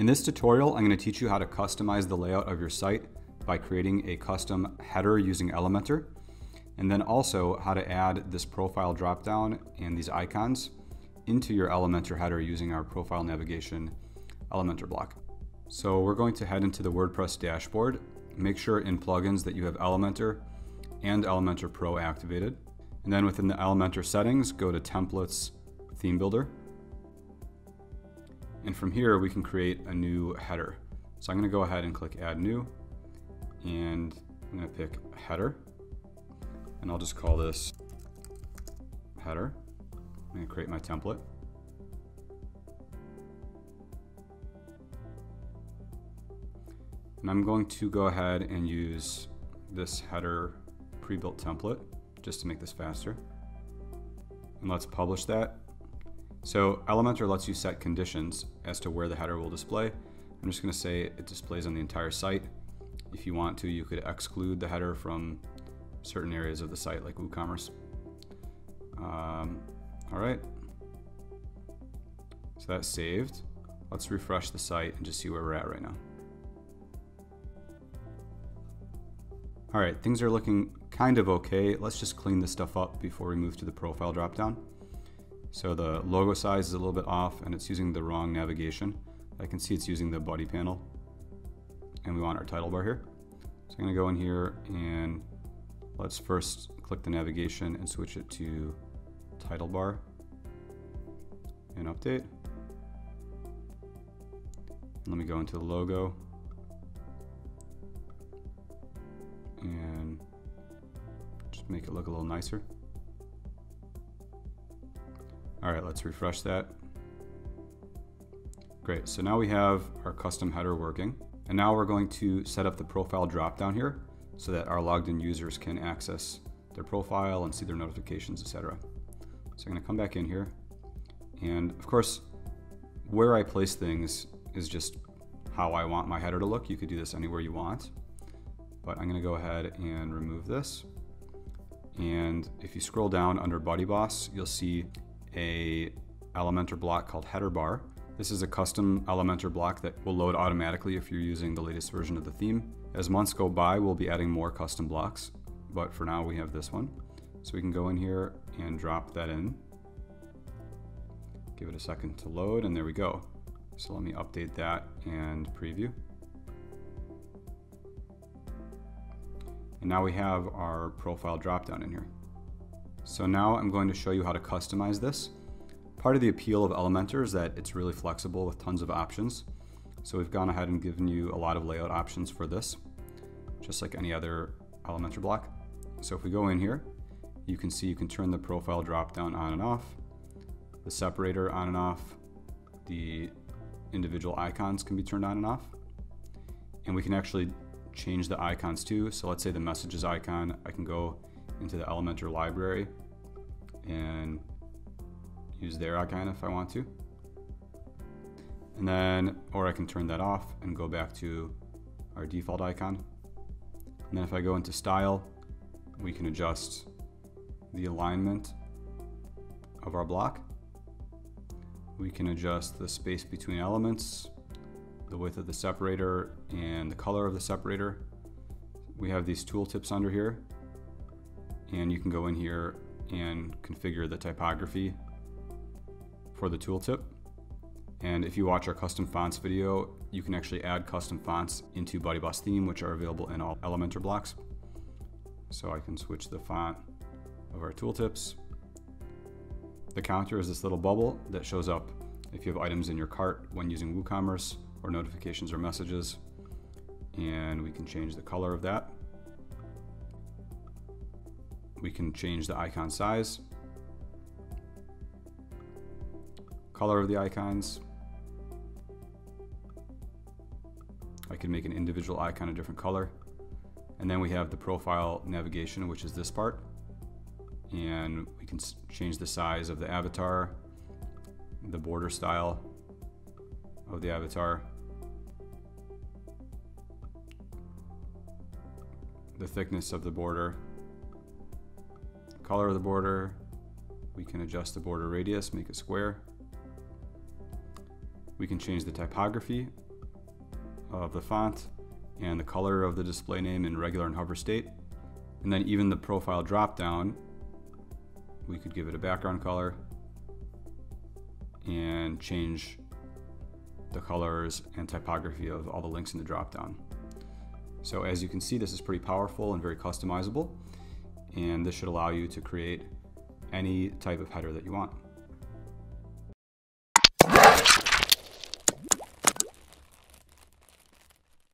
In this tutorial, I'm going to teach you how to customize the layout of your site by creating a custom header using Elementor, and then also how to add this profile dropdown and these icons into your Elementor header using our profile navigation Elementor block. So we're going to head into the WordPress dashboard. Make sure in plugins that you have Elementor and Elementor Pro activated. And then within the Elementor settings, go to Templates Theme Builder. And from here, we can create a new header. So I'm gonna go ahead and click Add New, and I'm gonna pick Header, and I'll just call this Header. I'm gonna create my template. And I'm going to go ahead and use this header pre-built template just to make this faster. And let's publish that. So Elementor lets you set conditions as to where the header will display. I'm just gonna say it displays on the entire site. If you want to, you could exclude the header from certain areas of the site like WooCommerce. Um, all right, so that's saved. Let's refresh the site and just see where we're at right now. All right, things are looking kind of okay. Let's just clean this stuff up before we move to the profile dropdown. So the logo size is a little bit off and it's using the wrong navigation. I can see it's using the body panel and we want our title bar here. So I'm gonna go in here and let's first click the navigation and switch it to title bar and update. Let me go into the logo and just make it look a little nicer. All right, let's refresh that. Great, so now we have our custom header working. And now we're going to set up the profile dropdown here so that our logged in users can access their profile and see their notifications, etc. So I'm gonna come back in here. And of course, where I place things is just how I want my header to look. You could do this anywhere you want, but I'm gonna go ahead and remove this. And if you scroll down under BuddyBoss, you'll see a Elementor block called header bar. This is a custom Elementor block that will load automatically if you're using the latest version of the theme. As months go by, we'll be adding more custom blocks, but for now we have this one. So we can go in here and drop that in. Give it a second to load, and there we go. So let me update that and preview. And now we have our profile dropdown in here. So now I'm going to show you how to customize this. Part of the appeal of Elementor is that it's really flexible with tons of options. So we've gone ahead and given you a lot of layout options for this, just like any other Elementor block. So if we go in here, you can see you can turn the profile dropdown on and off, the separator on and off, the individual icons can be turned on and off, and we can actually change the icons too. So let's say the messages icon, I can go into the Elementor library and use their icon if I want to. And then, or I can turn that off and go back to our default icon. And then if I go into style, we can adjust the alignment of our block. We can adjust the space between elements, the width of the separator, and the color of the separator. We have these tooltips under here and you can go in here and configure the typography for the tooltip. And if you watch our custom fonts video, you can actually add custom fonts into BuddyBoss theme, which are available in all Elementor blocks. So I can switch the font of our tooltips. The counter is this little bubble that shows up if you have items in your cart when using WooCommerce or notifications or messages. And we can change the color of that. We can change the icon size, color of the icons. I can make an individual icon a different color. And then we have the profile navigation, which is this part. And we can change the size of the avatar, the border style of the avatar, the thickness of the border, color of the border. We can adjust the border radius, make it square. We can change the typography of the font and the color of the display name in regular and hover state. And then even the profile dropdown, we could give it a background color and change the colors and typography of all the links in the dropdown. So as you can see, this is pretty powerful and very customizable, and this should allow you to create any type of header that you want.